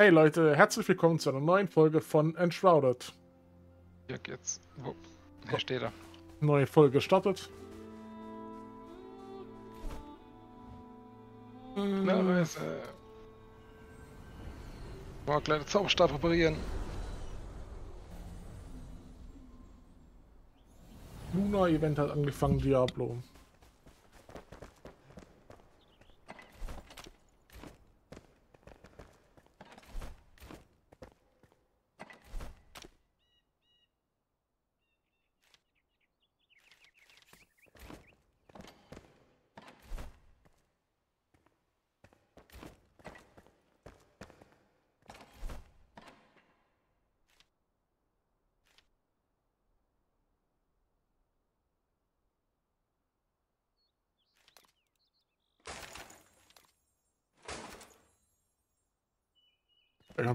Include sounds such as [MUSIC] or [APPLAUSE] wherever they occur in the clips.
Hey Leute, herzlich willkommen zu einer neuen Folge von Enshrouded. Hier geht's. Wo? Hier steht er. Neue Folge startet. Nice. Äh. Boah, kleine Zauberstab reparieren. Luna Event hat angefangen, Diablo.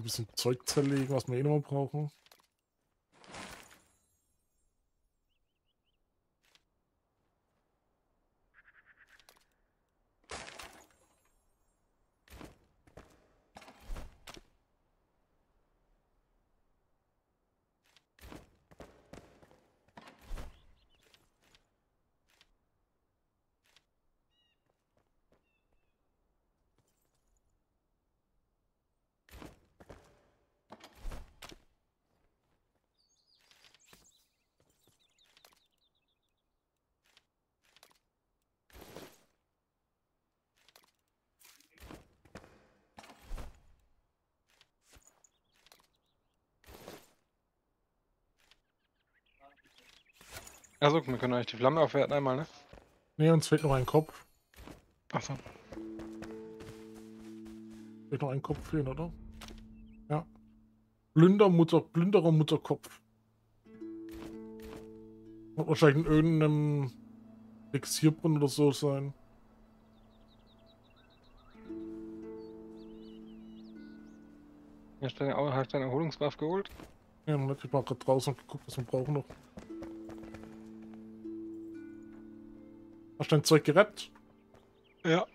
Ein bisschen Zeug zerlegen, was wir eh noch brauchen. Achso, wir können euch die Flamme aufwerten einmal, ne? Ne, uns fehlt noch ein Kopf. Achso. Fehlt noch ein Kopf fehlen, oder? Ja. Blünder Mutter, Plünderer Mutterkopf. Wird wahrscheinlich in irgendeinem Exierbrunnen oder so sein. Hast du deine, hast du deine Erholungsbuff geholt? Ja, Moment, ich war gerade draußen und geguckt, was wir brauchen noch. Hast du dein Zeug gerettet? Ja.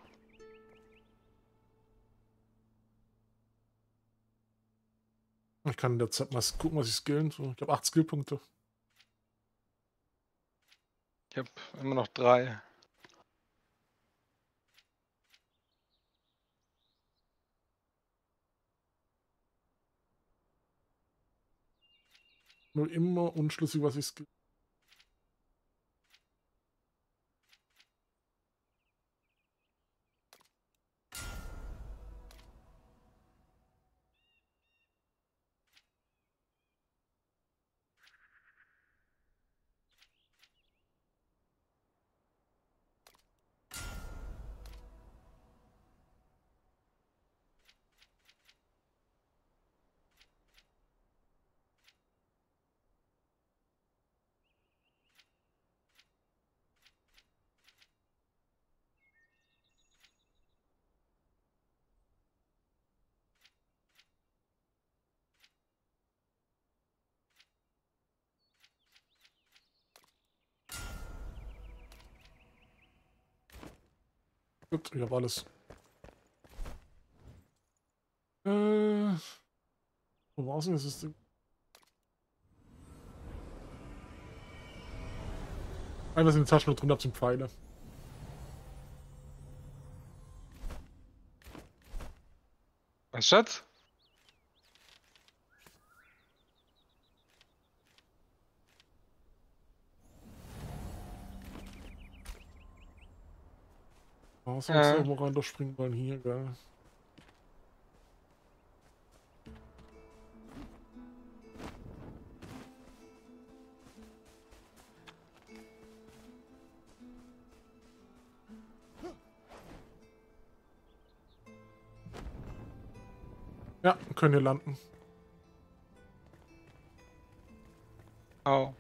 Ich kann in der Zeit mal gucken, was ich skillen. So, ich habe 8 Skillpunkte. Ich habe immer noch drei. Nur immer unschlüssig, was ich skill. Gut, ich habe alles. Äh, wo war's denn? Das ist Einer in die Taschen und drunter zum Pfeile. Was, Schatz? Was Ja. ja. irgendwo rein, da springen wollen hier, gell? Ja, können hier landen. Au.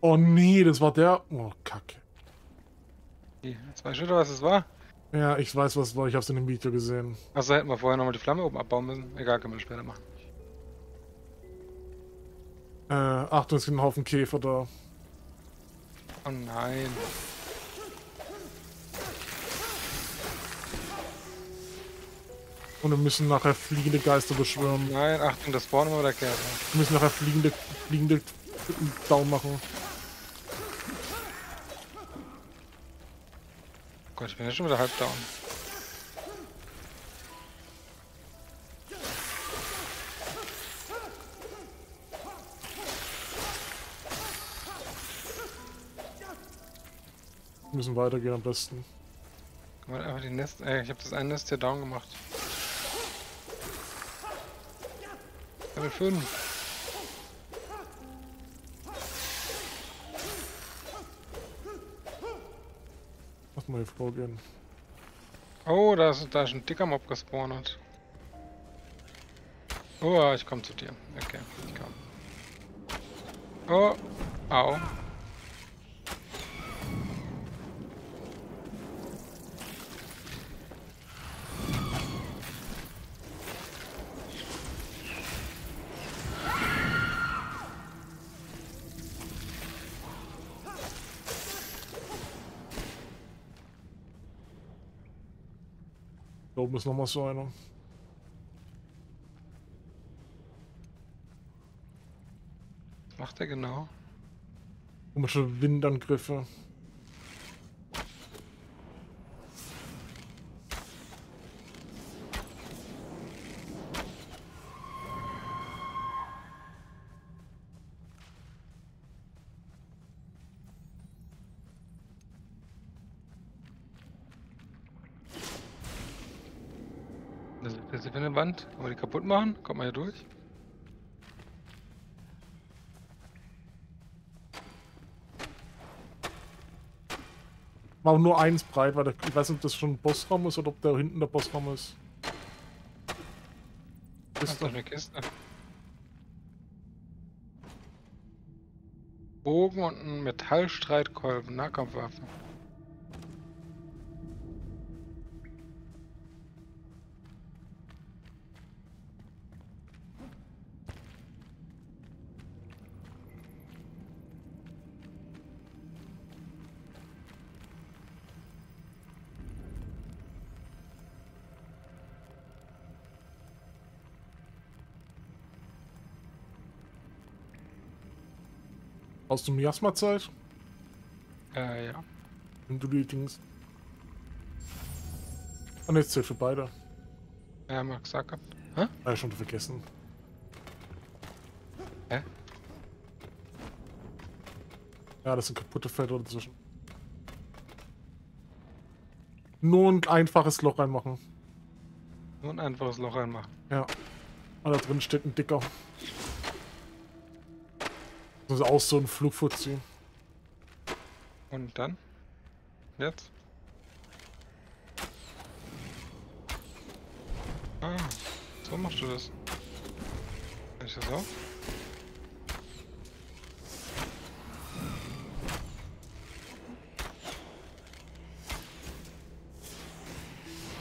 Oh nee, das war der. Oh, Kacke. Jetzt weißt du was es war? Ja, ich weiß, was war. Ich hab's in dem Video gesehen. Also hätten wir vorher nochmal die Flamme oben abbauen müssen. Egal, können wir später machen. Äh, Achtung, es gibt einen Haufen Käfer da. Oh nein. Und wir müssen nachher fliegende Geister beschwören. Nein, Achtung, das vorne war der Kerl. Wir müssen nachher fliegende, fliegende Down machen. Gott, ich bin ja schon wieder halb down. Wir müssen weitergehen am besten. Mal, einfach die Nest. Äh, ich habe das eine Nest hier down gemacht. Level 5. mal vorgehen. Oh, da ist, da ist ein dicker Mob gespawnt. Oh, ich komm zu dir. Okay, ich komm. Oh, au. Oben ist nochmal so einer. Was macht der genau? Komische Windangriffe. Wand. Wollen wir die kaputt machen? Kommt mal hier durch. Auch nur eins breit, weil ich weiß nicht, ob das schon ein Bossraum ist oder ob da hinten der Bossraum ist. Ist ist eine Kiste. Bogen und ein Metallstreitkolben, Nahkampfwaffe. Brauchst du Miasma-Zeit? Äh, ja. Wenn du die Dings. Ah ne, jetzt zählt für beide. Ja, mal gesagt gehabt. Hä? Ah, ja, schon vergessen. Hä? Ja, das sind kaputte Felder dazwischen. Nur ein einfaches Loch reinmachen. Nur ein einfaches Loch reinmachen. Ja. Und da drin steht ein dicker. Das ist auch so ein Flugfuzzi. Und dann? Jetzt? Ah, so machst du das. Kann ich das auch?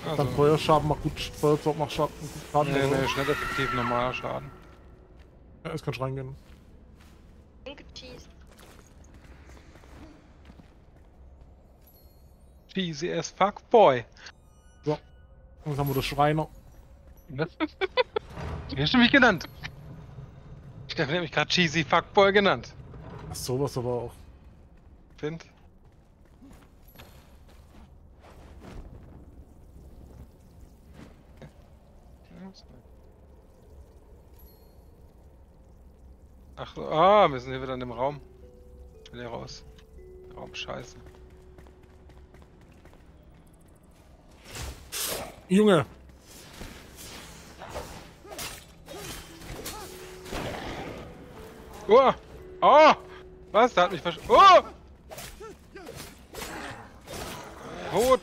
Also, Dann Feuerschaden macht gut, Feuerzeug macht Schaden. gut Schaden nee, nee, nicht effektiv normaler Schaden. Ja, kannst du reingehen. Cheesy as fuck, boy. Und jetzt haben wir [LAUGHS] den Schreiner. Was? Wie hast du mich genannt? Steffen hat mich gerade Cheesy Fuckboy genannt. Ach, sowas aber auch. Find. Ach, so, ah, wir sind hier wieder in dem Raum. Ich will hier raus. Raum scheiße. Junge! Oh! Oh! Was? Da hat mich versch... Oh! Tot!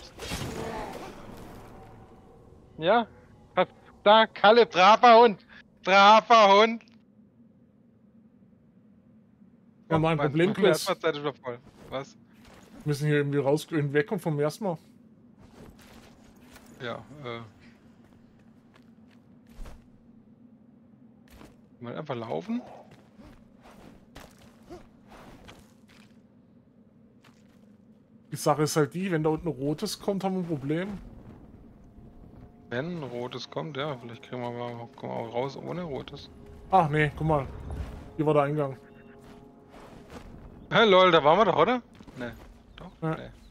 Ja? Was? Da, Kalle, braver Hund! Braver Hund! Ein Mein- Problem, Chris. Was? Wir müssen hier irgendwie raus, wegkommen vom Miasma. Ja, äh. Mal einfach laufen. Die Sache ist halt die, wenn da unten rotes kommt, haben wir ein Problem. Wenn rotes kommt, ja, vielleicht kriegen wir aber kommen wir auch raus ohne rotes. Ach nee, guck mal. Hier war der Eingang. Hä, lol, da waren wir doch, oder? Ne, doch? Ja. Nee.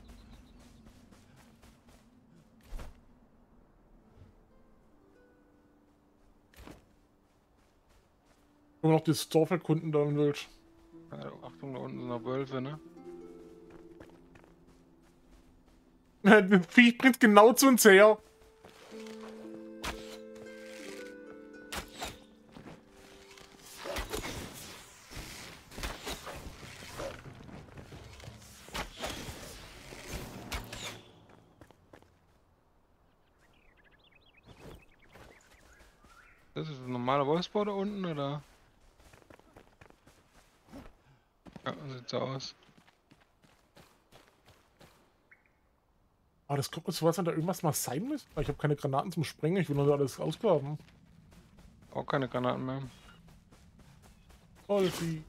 Nur noch das Dorf erkunden, da wenn du willst. Achtung, da unten sind noch Wölfe, ne? [LAUGHS] Das Viech bringt genau zu uns her. Das ist ein normaler Wolfsbau da unten, oder? Ja, sieht so aus. Aber das kommt mir so was, wenn da irgendwas mal sein muss. Ich habe keine Granaten zum Sprengen, ich will nur alles ausgraben. Auch keine Granaten mehr. Wolfi.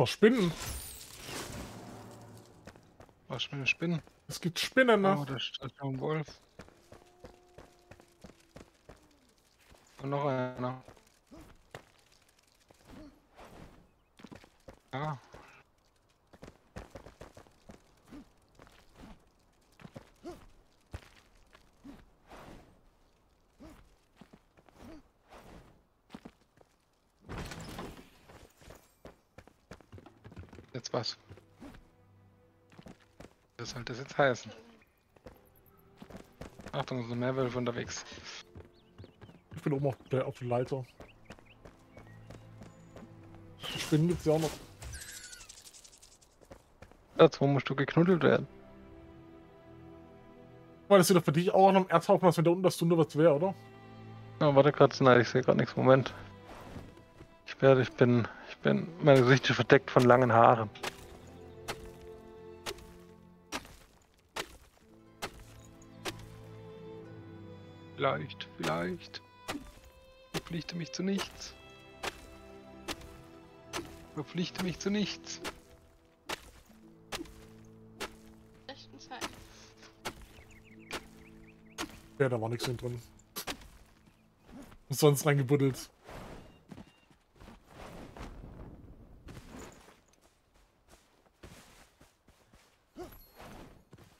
Oh, Spinnen. Was für eine Spinnen? Es gibt Spinnen, Oh, ne? da steht noch ein Wolf. Und noch einer. Ja. Jetzt was? Was soll das jetzt heißen? Achtung, es sind mehr Wölfe unterwegs. Ich bin oben auf der, auf der Leiter. Die Spinnen gibt's ja auch noch. Dazu musst du geknuddelt werden. Weil das doch für dich auch noch im Erzhaufen, als wenn da unten das Stunde was wäre, oder? Ja, warte gerade, nein, ich sehe gerade nichts. Moment. Ich werde, ich bin, ich bin, mein Gesicht ist verdeckt von langen Haaren. Vielleicht, vielleicht. Verpflichte mich zu nichts. Verpflichte mich zu nichts. Rechten Zeit. Ja, da war nichts drin. Und sonst reingebuddelt.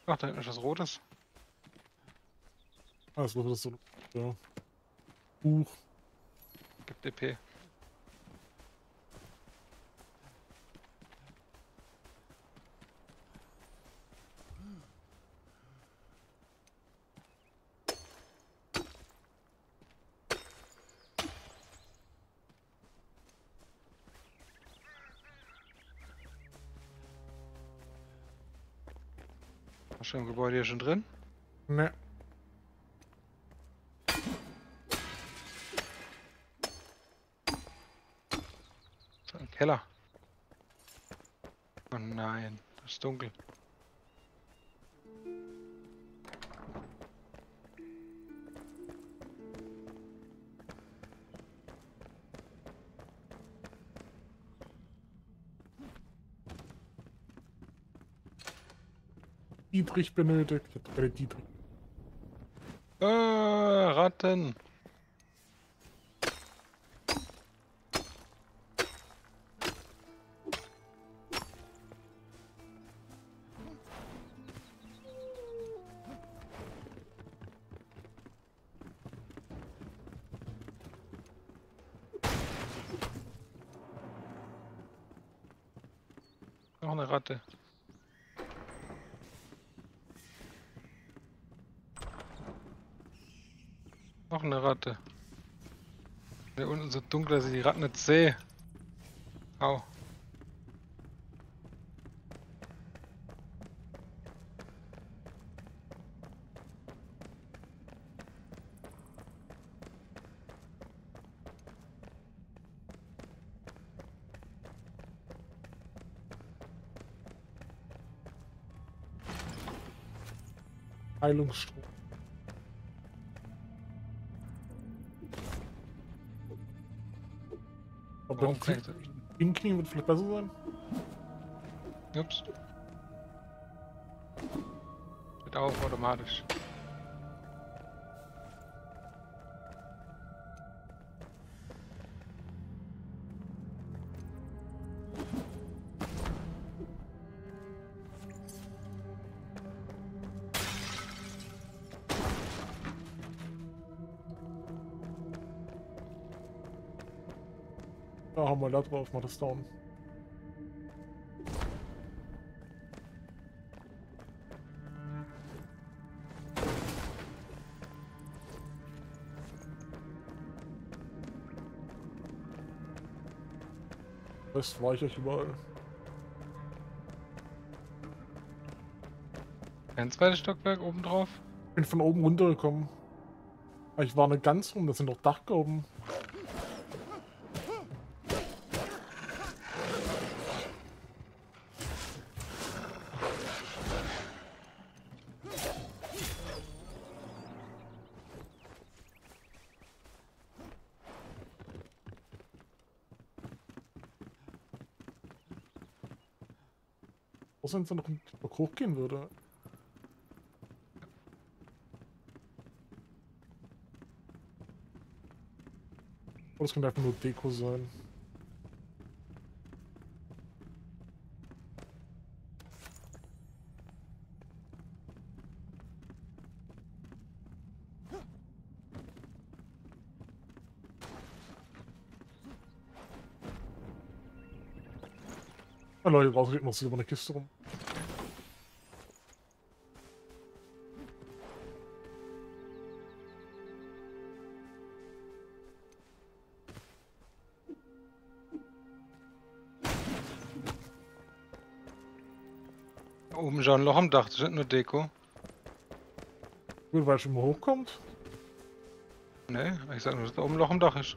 Ach, da hinten ist was Rotes. Ah, das war das so. Ja. Buch. Gibt EP. Hast du im Gebäude hier schon drin? Ne. Keller. Oh nein, das ist dunkel. Dietrich benötigt. Keine Dietrich. Äh, Ratten. Noch eine Ratte. Hier unten so dunkel, dass ich die Ratten nicht sehe. Au. Heilungsstrom. Warum fängt im Knie wird vielleicht besser sein. Ups. Wird auch automatisch. Da wir da drauf, mal das down. Das war ich euch überall. Ein zweites Stockwerk oben drauf. bin von oben runtergekommen. Ich war nicht ganz rum, das sind noch Dach Was wenn es noch ein Stück hochgehen würde? Oder es könnte einfach nur Deko sein. Leute, steht noch silberne Kiste rum. Schon ein Loch am Dach, das ist nicht nur Deko. Gut, weil es schon mal hochkommt. Ne, ich sag nur, dass da oben ein Loch am Dach ist.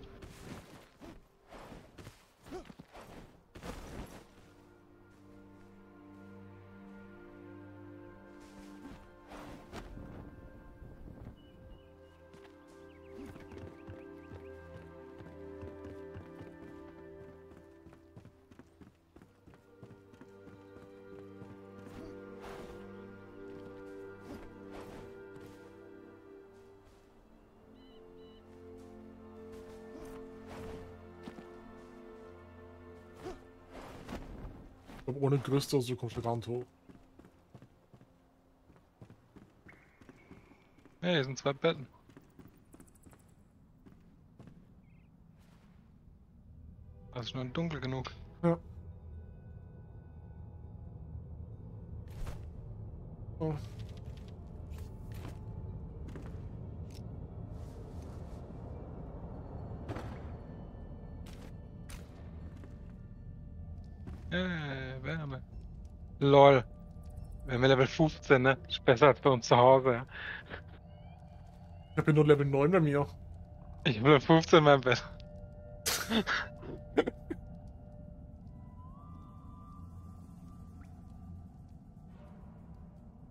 Glaube, ohne Gerüste so kommst du gar nicht hoch. Ja, hier sind zwei Betten. Das ist nur dunkel genug. Ja. 15, ne? Ist besser als bei uns zu Hause, ja. Ich hier nur Level 9 bei mir. Ich Level 15 in meinem Bett. [LAUGHS]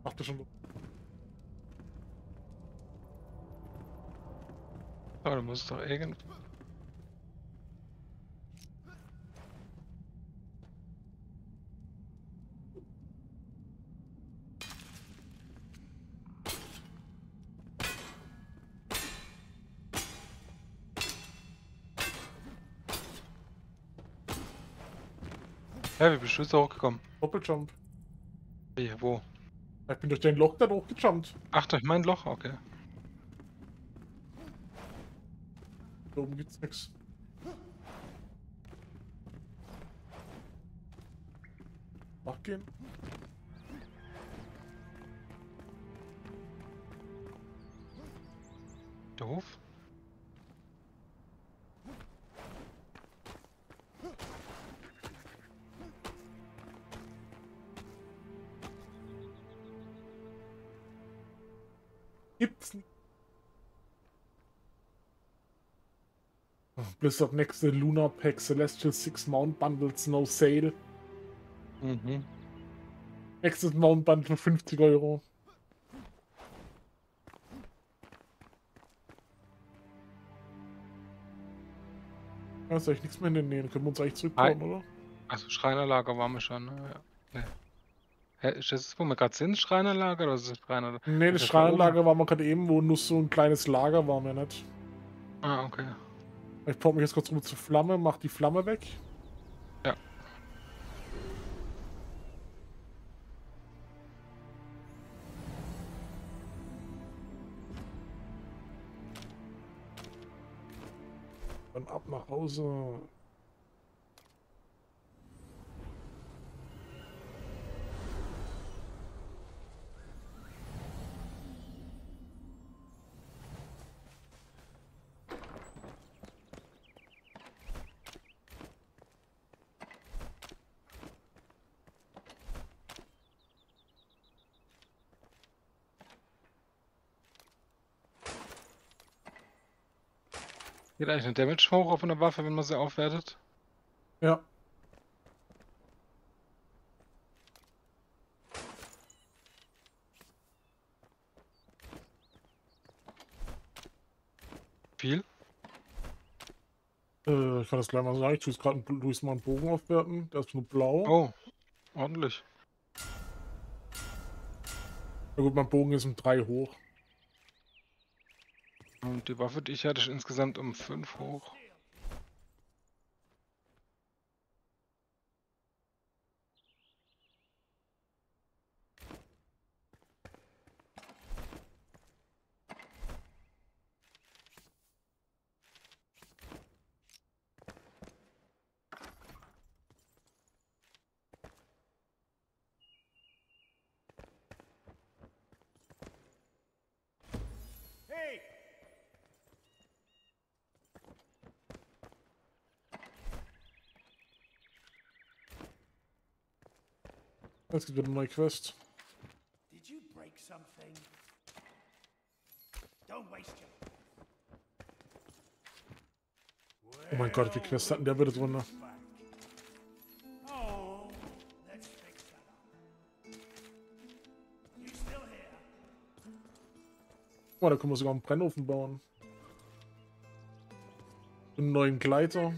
Macht das schon. Aber du musst doch irgend... Hä, wie bist du jetzt hochgekommen? Doppeljump. Wie, wo? Ich bin durch den Loch da hochgejumpt. Ach, durch mein Loch, okay. Da oben gibt's nix. Nachgehen. Der Hof? bis auf nächste Lunar Pack Celestial Six Mount Bundles No Sale. Mhm. Nächstes Mount Bundle 50 Euro. Da ist eigentlich nichts mehr in den Nähen? Können wir uns eigentlich zurückbauen, oder? Also Schreinerlager waren wir schon, ne? Ja. Nee. Hä, ist das, wo wir gerade sind, Schreinerlager oder ist das Schreinerlager? Nee, das, das Schreinerlager waren wir gerade eben, wo nur so ein kleines Lager waren wir nicht. Ah, okay. Ich pop mich jetzt kurz rüber zur Flamme, mach die Flamme weg. Ja. Dann ab nach Hause. Geht eigentlich ein Damage hoch auf einer Waffe, wenn man sie aufwertet? Ja. Viel? Äh, ich kann das gleich mal sagen. Ich tue gerade jetzt mal einen Bogen aufwerten. Der ist nur blau. Oh, ordentlich. Na gut, mein Bogen ist um 3 hoch. Und die Waffe, die ich hatte, ist insgesamt um 5 hoch. Jetzt gibt es eine neue Quest. Did you break something? Don't waste your. Oh mein Gott, die Quest hatten der bitte here? Oh, da können wir sogar einen Brennofen bauen. Einen neuen Gleiter.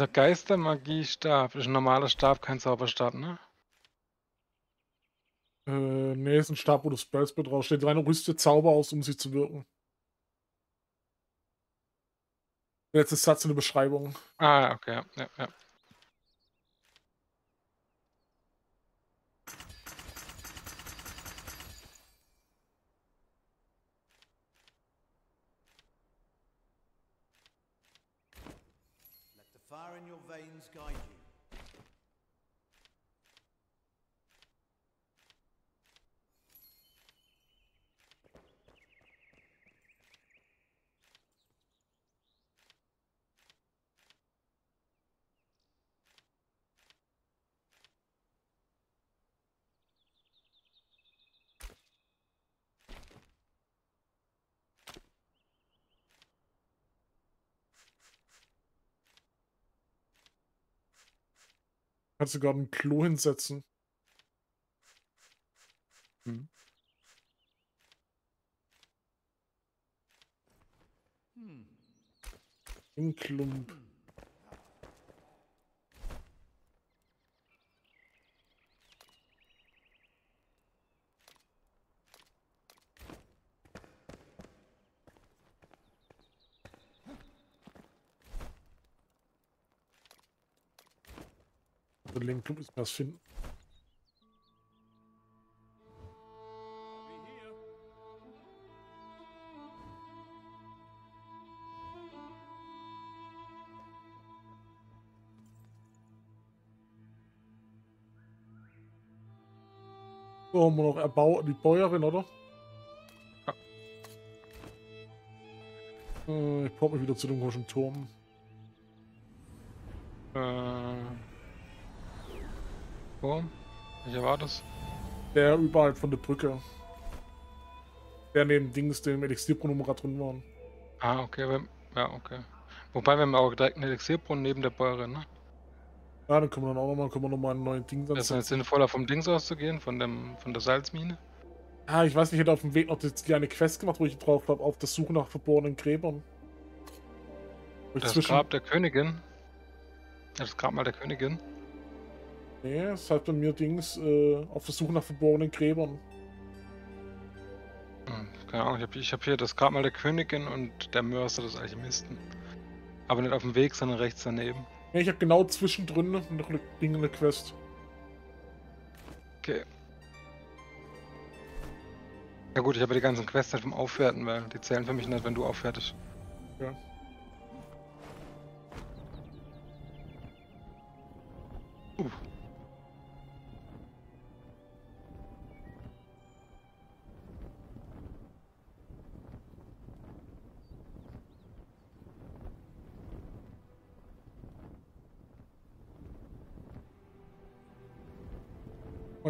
Dieser Geistermagie-Stab ist ein normaler Stab, kein Zauberstab, ne? Äh, nee, ist ein Stab, wo das Spellspell draufsteht. Rein rüste Zauber aus, um sie zu wirken. Der letzte Satz in der Beschreibung. Ah, okay, ja, ja, Kannst du sogar ein Klo hinsetzen. Hm. Ein Klump. Der linken Klump ist was finden. So, haben wir noch Erbau die Bäuerin, oder? Ja. Äh, ich brauche mich wieder zu dem komischen Turm. Äh. Wo? Welcher war das? Der überall von der Brücke. Der neben Dings, dem Elixierbrunnen gerade drin waren. Ah, okay. Wir, ja, okay. Wobei wir haben auch direkt einen Elixierbrunnen neben der Bäuerin, ne? Ja, dann können wir dann auch nochmal, können wir noch mal einen neuen Ding dann Das ist jetzt sinnvoller vom Dings auszugehen, von dem, von der Salzmine. Ah, ich weiß nicht, ich hätte auf dem Weg noch das kleine Quest gemacht, wo ich drauf habe, auf der Suche nach verborgenen Gräbern. Das zwischen- Grab der Königin. Das Grabmal der Königin. Nee, es hat bei mir Dings, äh, auf der Suche nach verborgenen Gräbern. Hm, keine Ahnung, ich habe hab hier das Grabmal der Königin und der Mörser des Alchemisten. Aber nicht auf dem Weg, sondern rechts daneben. Nee, ich habe genau zwischendrin noch eine Ding in der Quest. Okay. Ja gut, ich habe die ganzen Quests nicht vom Aufwerten, weil die zählen für mich nicht, wenn du aufwertest. Ja.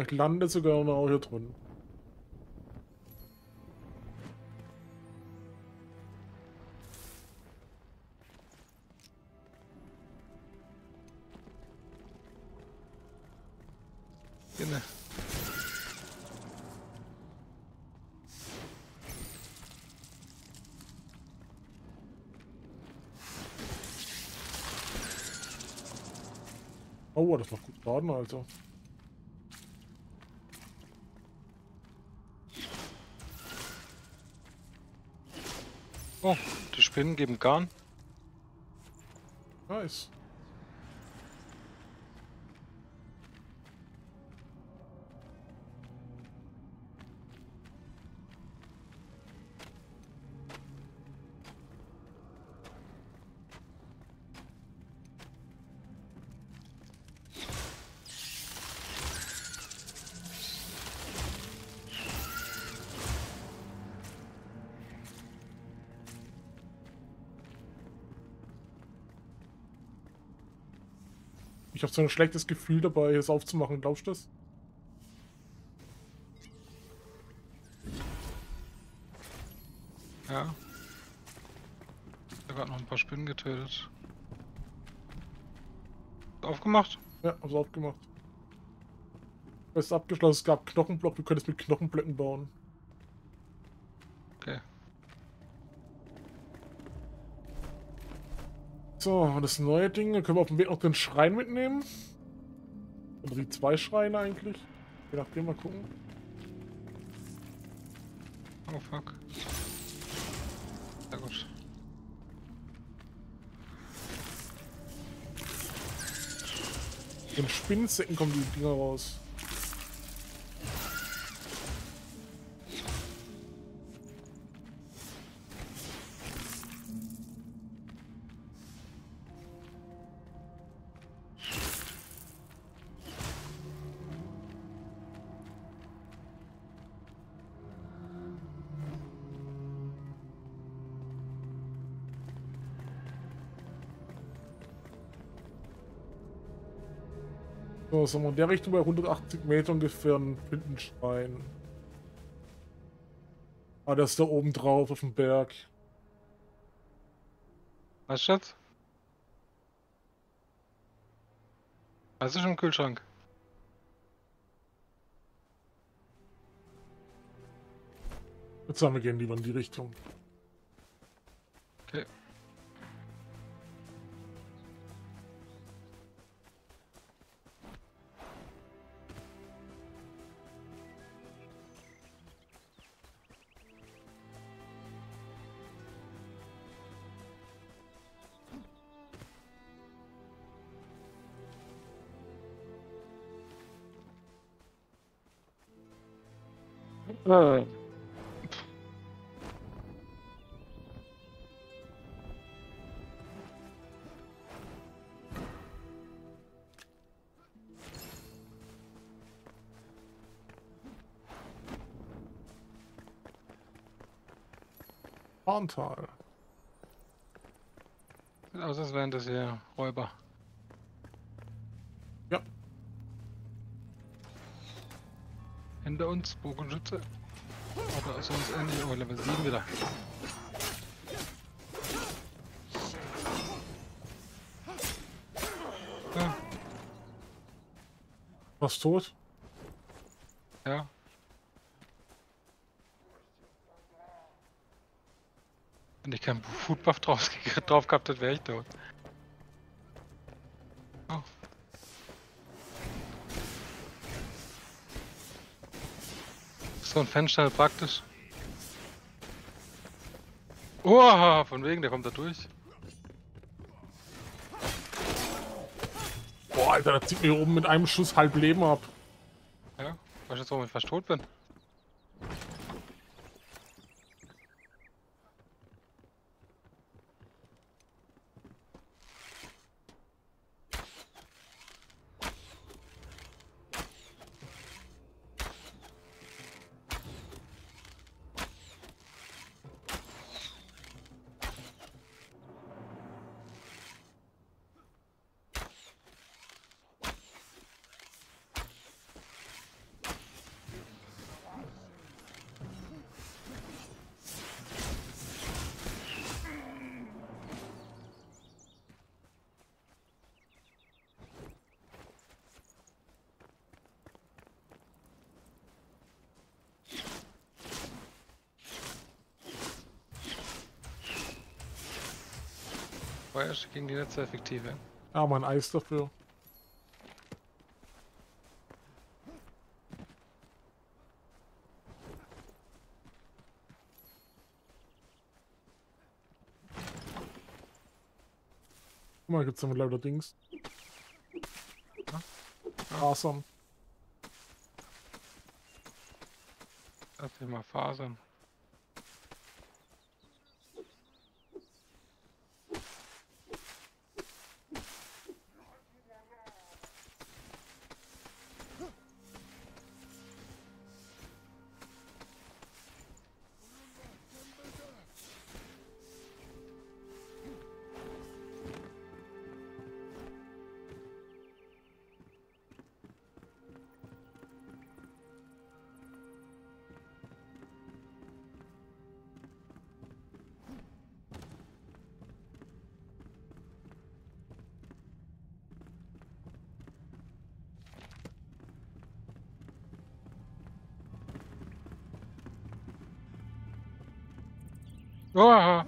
Ich lande sogar noch hier drin. Inne. Oh, das macht gut Schaden, Alter. Oh, die Spinnen geben Garn. Nice. Ich habe so ein schlechtes Gefühl dabei, es aufzumachen. Glaubst du das? Ja. Ich habe gerade noch ein paar Spinnen getötet. Aufgemacht? Ja, hab's aufgemacht. Es ist abgeschlossen, es gab Knochenblock, du könntest mit Knochenblöcken bauen. Okay. So, und das neue Ding, dann können wir auf dem Weg noch den Schrein mitnehmen. Oder die zwei Schreine eigentlich. Je nachdem, mal gucken. Oh fuck. Sehr gut. In Spinnensäcken kommen die Dinger raus. So, in der Richtung bei 180 Meter ungefähr ein Findenschrein. Ah, der ist da oben drauf auf dem Berg. Was, Schatz? Was ist im Kühlschrank? Jetzt sagen wir gehen lieber in die Richtung. Äh. Farntal. aus, als wären das hier Räuber. Ja. Hinter uns, Bogenschütze. Oder ist uns ähnlich. Oh, Level 7 wieder. Ja, Was tot? ja. Wenn ich keinen Food Buff drauf, [LAUGHS] drauf gehabt hätte, wäre ich tot. So ein Fenster praktisch. Oh, von wegen, der kommt da durch. Boah, Alter, der zieht mir oben mit einem Schuss halb Leben ab. Ja, weißt du jetzt, warum ich fast tot bin? Feuer ist gegen die nicht so effektiv, ja. Ja, mein Eis dafür. Guck mal, gibt's da mittlerweile Dings. Awesome. Lass mich mal fasern. Oh!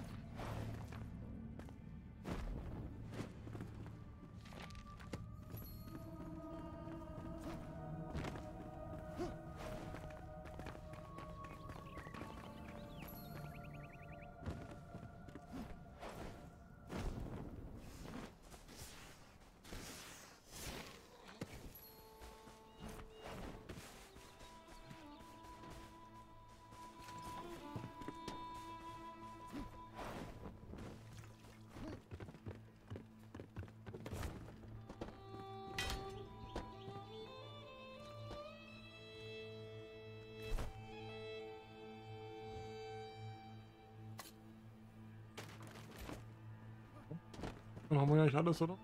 Dann haben wir ja nicht alles, oder?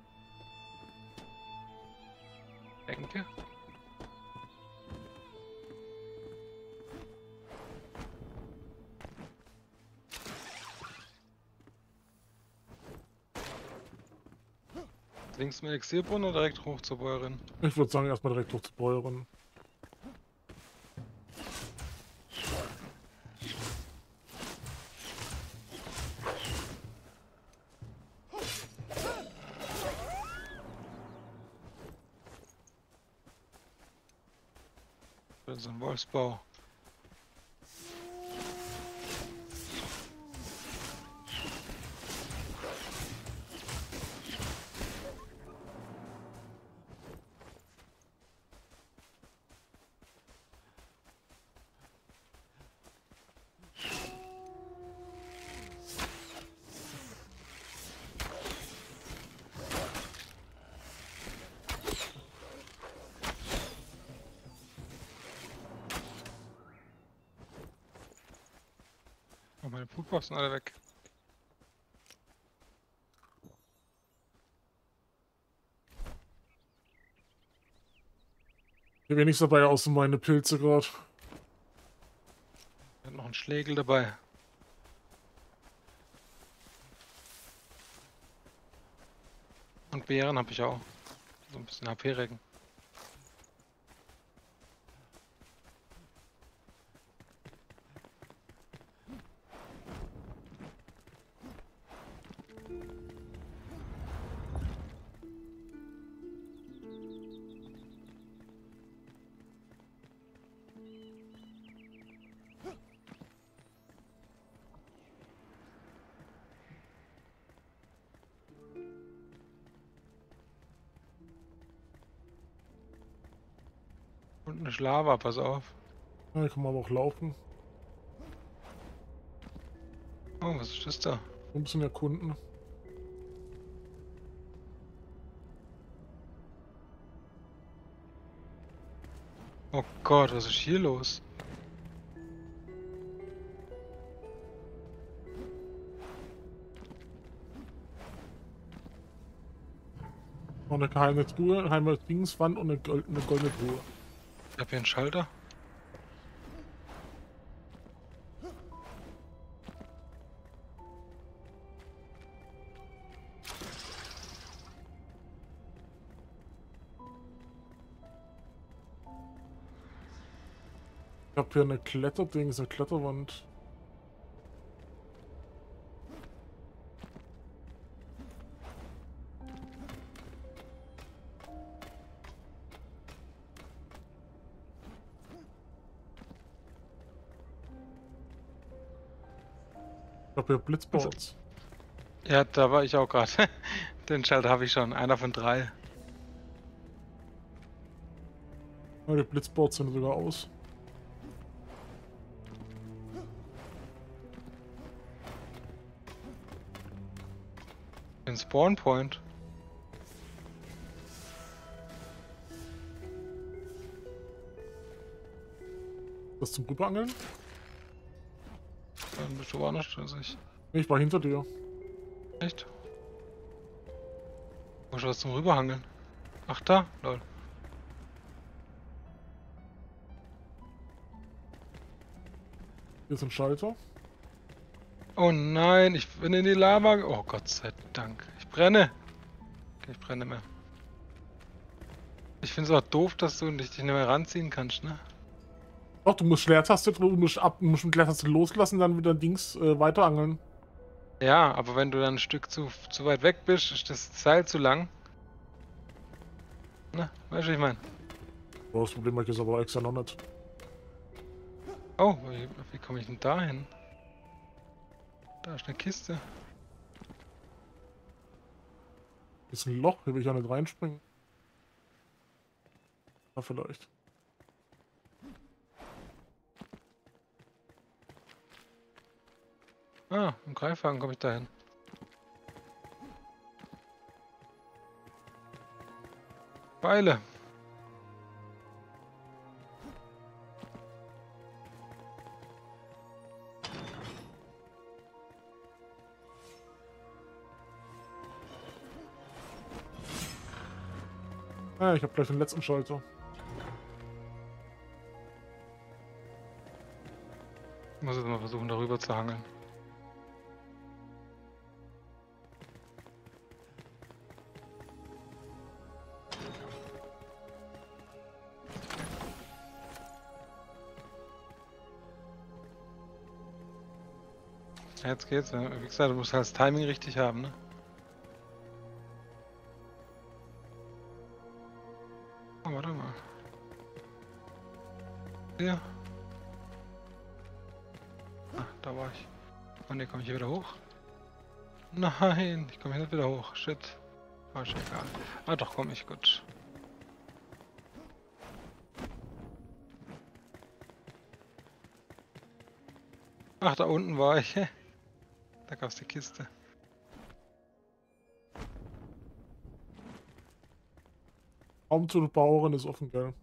Denke. Links zum Elixierbrunnen oder direkt hoch zur Bäuerin? Ich würde sagen, erstmal direkt hoch zu Bäuerin. Das Oh, sind alle weg. Ich bin nichts dabei, außer meine Pilze gerade. Ich habe noch einen Schlägel dabei. Und Beeren habe ich auch. So ein bisschen HP-Regen. Und eine Lava, pass auf. Ja, hier kann man aber auch laufen. Oh, was ist das da? Ein bisschen erkunden. Oh Gott, was ist hier los? Noch eine geheime Truhe, eine geheime Dingswand und eine goldene Truhe. Ich hab hier einen Schalter. Ich hab hier eine Kletterdings, eine Kletterwand. Blitzboards. Ja, da war ich auch gerade. [LAUGHS] Den Schalter habe ich schon. Einer von drei. Ja, die Blitzboards sind sogar aus. Den Spawn Point. Das zum Rüberangeln? Bist du woanders ich. Ich war hinter dir. Echt? Wo ist was zum Rüberhangeln? Ach da, lol. Hier ist ein Schalter. Oh nein, ich bin in die Lava. Oh Gott sei Dank. Ich brenne. Okay, ich brenne mehr. Ich finde es auch doof, dass du dich nicht mehr ranziehen kannst, ne? Doch, du musst Leertaste du musst, ab, du musst mit Leertaste loslassen, dann wieder Dings äh, weiter angeln. Ja, aber wenn du dann ein Stück zu, zu weit weg bist, ist das Seil zu lang. Na, weißt du, was ich meine? Oh, das Problem ist aber extra noch nicht. Oh, wie, wie komme ich denn da hin? Da ist eine Kiste. Ist ein Loch, hier will ich ja nicht reinspringen. Ja, vielleicht. Ah, im Greifhaken komme ich da hin. Pfeile. Ah, ich habe gleich den letzten Schalter. Ich muss jetzt mal versuchen, darüber zu hangeln. Jetzt geht's. ja. Wie gesagt, du musst halt das Timing richtig haben, ne? Oh, warte mal. Ja. Ah, da war ich. Oh ne, komme ich hier wieder hoch? Nein, ich komme hier nicht wieder hoch. Shit. War schon egal. Ah doch, komme ich, gut. Ach, da unten war ich. [LAUGHS] Da gab's die Kiste. Raum zur Bauerin ist offen, gell?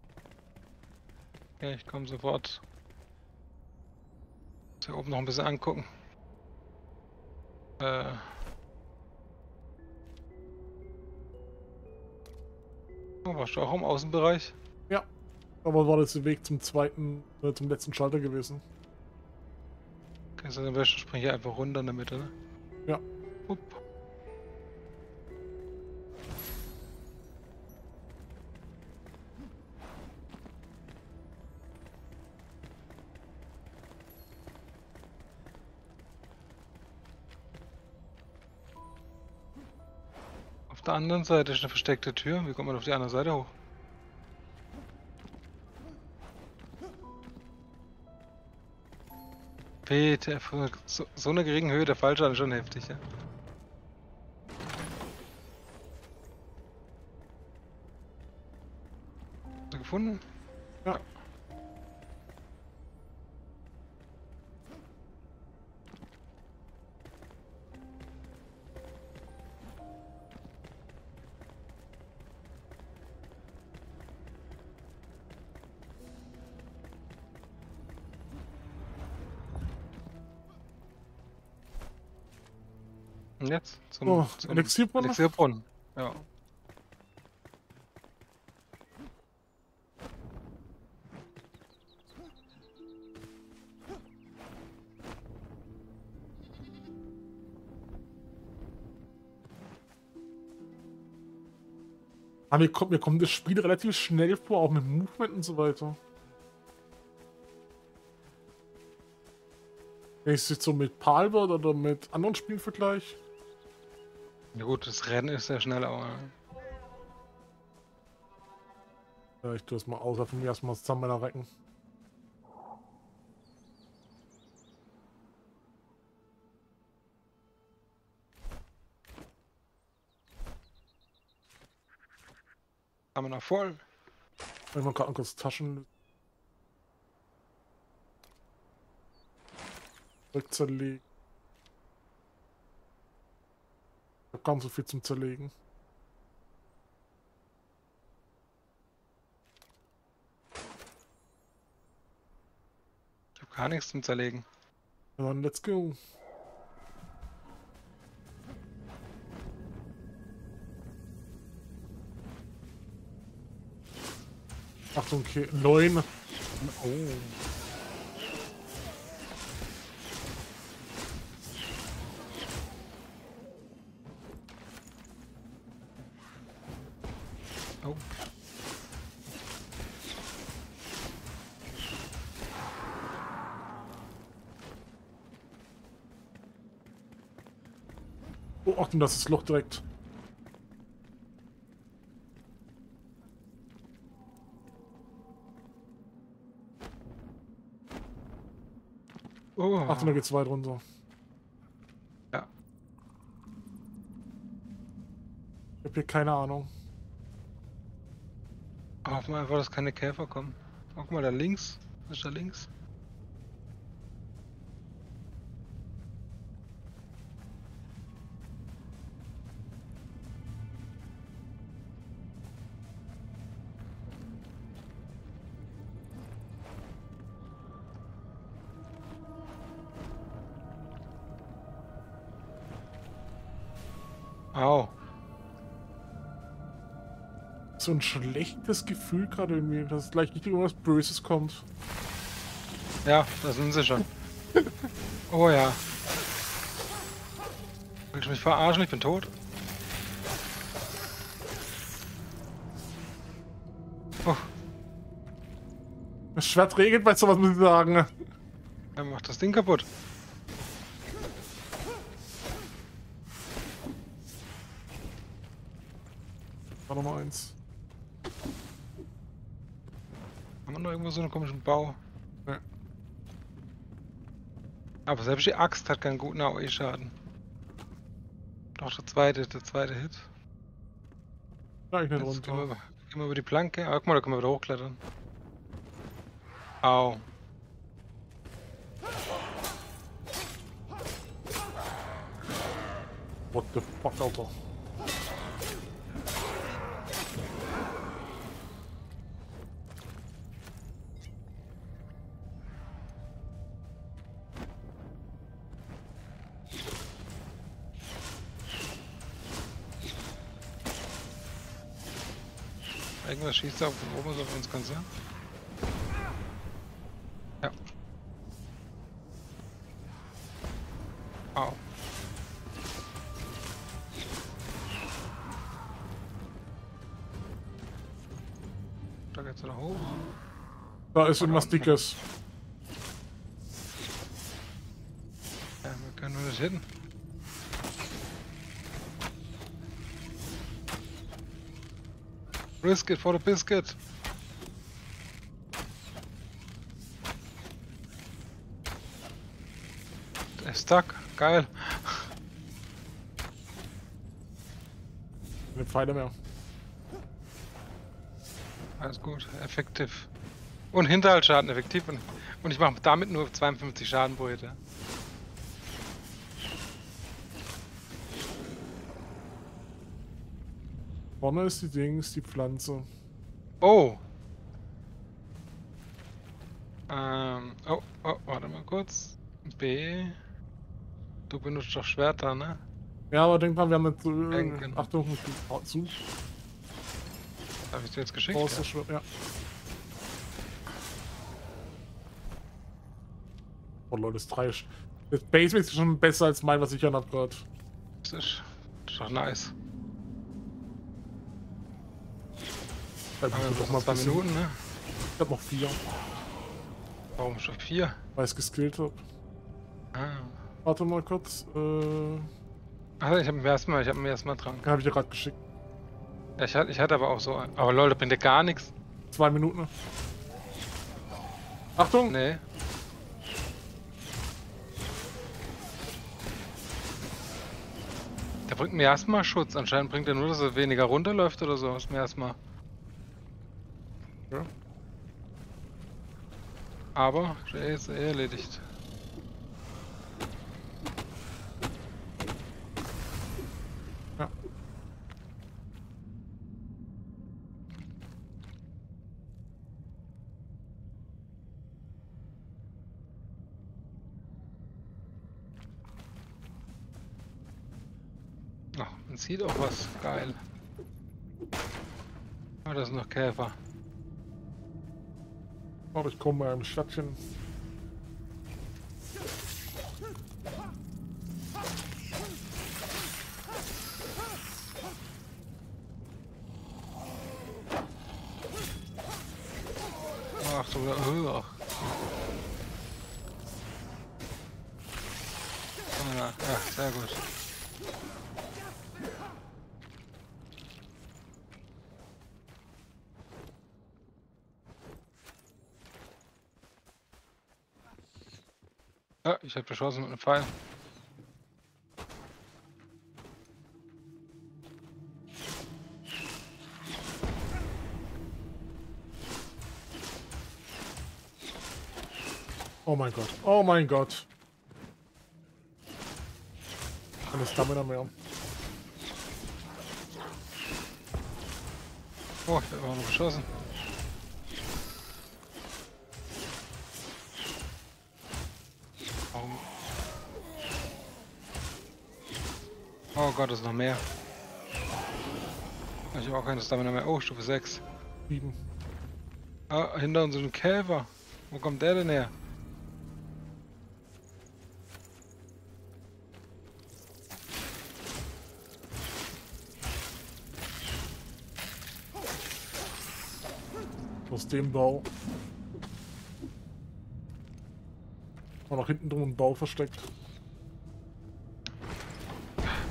Ja, ich komme sofort. Muss hier oben noch ein bisschen angucken. Äh. Oh, warst du auch im Außenbereich? Aber war das der Weg zum zweiten, äh, zum letzten Schalter gewesen? Du am besten spring hier einfach runter in der Mitte, ne? Ja. Upp. Auf der anderen Seite ist eine versteckte Tür. Wie kommt man auf die andere Seite hoch? Bitte, so, so einer geringen Höhe der Fallschaden ist schon heftig, ja. Hast du gefunden? Zum, Oh, zum Elixierbrunnen? Elixierbrunnen. Ja. Aber mir kommt, mir kommt das Spiel relativ schnell vor, auch mit Movement und so weiter. Wenn ich es jetzt so mit Palworld oder mit anderen Spielen vergleiche. Ja gut, das Rennen ist sehr schnell, aber Ja, ich tue es mal außer von mir erstmal zusammen meiner Recken. haben wir noch voll. Ich mal gerade kurz Taschen. Zerlegen. Ich hab kaum so viel zum Zerlegen. Ich habe gar nichts zum Zerlegen. Dann let's go. Achtung, okay. Neun. Oh. Oh. Oh, Achtung, das Loch direkt. Oh. Achtung, da geht's weit runter. Ja. Ich hab hier keine Ahnung. Hoffen wir einfach, dass keine Käfer kommen. Guck mal, da links. Was ist da links? Au. So ein schlechtes Gefühl gerade irgendwie, dass gleich nicht irgendwas Böses kommt. Ja, da sind sie schon. Oh ja. Willst du mich verarschen? Ich bin tot. Oh, Das Schwert regelt bei sowas, muss ich sagen. er macht das Ding kaputt. So einen komischen Bau? Ja. Aber selbst die Axt hat keinen guten AOE-Schaden. Doch der zweite, der zweite Hit. Da ich nicht Jetzt gehen wir, runter. über, gehen wir über die Planke. Ah, guck mal, da können wir wieder hochklettern. Au. What the fuck, Alter. da schießt er von oben auf uns, kannst du? Ja. Au. Da geht's noch hoch. Ne? Da ist irgendwas dickes. Ja, wir können nur das hitten. Risk it for the biscuit. Der ist stuck. Geil. Keine Pfeile mehr. Alles gut. Effektiv. Und Hinterhaltsschaden effektiv. Und, und ich mache damit nur 52 Schaden pro Hit. Vorne ist die Dings, die Pflanze. Oh. Ähm, oh, oh, warte mal kurz. B. Du benutzt doch Schwerter, ne? Ja, aber denk mal, wir haben jetzt äh, Denken. Achtung, zu. Habe ich dir jetzt geschickt? Brauchst Ja. du Schwert, ja. Oh Leute, das drei. Das Base ist schon besser als mein, was ich anhab gerade. Das ist, das ist doch nice. Ich noch doch mal ein bisschen- Minuten, ne? Ich hab noch vier, Warum schon vier? weil ich geskillt hab. Ah. Warte mal kurz. Äh, Ach, ich habe mir erstmal, ich habe mir erstmal dran. habe ich dir gerade geschickt. Ja, ich, hatte, ich hatte aber auch so ein. Aber Leute, bringt dir gar nichts. Zwei Minuten. Achtung! Nee. Der bringt mir erstmal Schutz. Anscheinend bringt er nur, dass er weniger runterläuft oder so. Ist mir erstmal. Ja. Aber er ist eh erledigt. Ach, man sieht auch was. Geil. Ah, das sind noch Käfer. Warte, ich komme mal im Stadtchen. Ach. Ah, ja, sehr gut. Ja, ich hab beschossen mit einem Pfeil. Oh mein Gott. Oh mein Gott. Keine Stamina mehr. Oh, ich hab auch noch beschossen. Warum? Oh Gott, ist noch mehr. Ich habe auch keine Stamina mehr. Oh, Stufe 6. Sieben. Ah, hinter uns ist ein Käfer. Wo kommt der denn her? Aus dem Bau. War noch hinten drum ein Bau versteckt.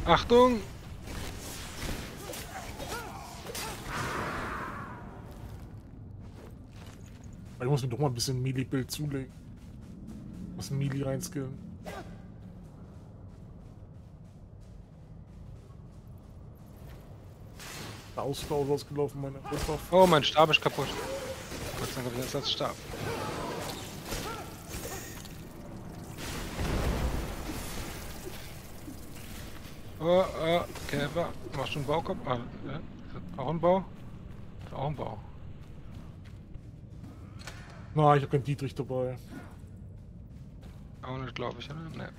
Achtung! Ich muss mir doch mal ein bisschen Melee-Bild zulegen. Was ein Melee reinskillen. Der Ausbau rausgelaufen, meine Ritter. Oh, mein Stab ist kaputt. Gott sei Dank habe ich einen Ersatzstab. Oh, oh, Käfer. Machst du einen Baukopf? Ah, ja. Auch ein Bau? Auch ein Bau. Nein, ich habe keinen Dietrich dabei. Auch nicht, glaube ich, oder? Ne.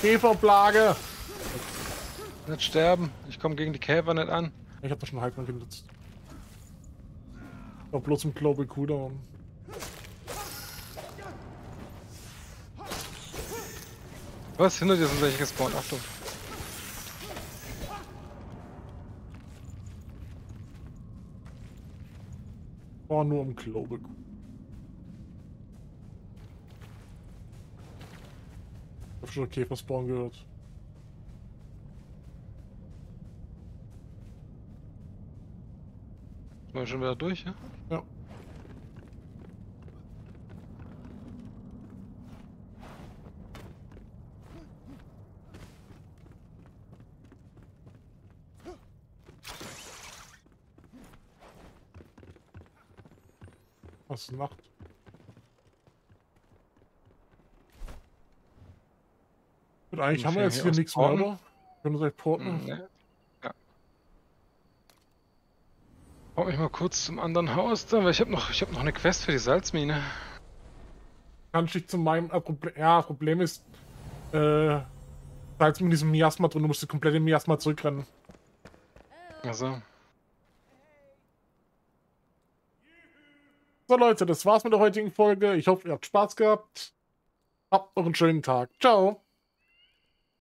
Käferplage! Nicht sterben. Ich komme gegen die Käfer nicht an. Ich habe da schon Heilmann genutzt. War bloß ein Global Cooldown. Was? Hinter dir sind welche gespawnt. Achtung. War nur im Global Cooldown. Schon Käfer spawnen gehört. Sind wir schon wieder durch, ja? Ja. Was Nacht? Gut, eigentlich Wir haben wir jetzt hier nichts mehr, oder? Wir können direkt porten. Ne? Ja. Brauche mich mal kurz zum anderen Haus da, weil ich habe noch, ich habe noch eine Quest für die Salzmine. Kann ich zu meinem äh, Problem. Ja, Problem ist, äh, da ist diesem Miasma drin, du musst das komplette Miasma zurückrennen. Also, So Leute, das war's mit der heutigen Folge. Ich hoffe, ihr habt Spaß gehabt. Habt noch einen schönen Tag. Ciao.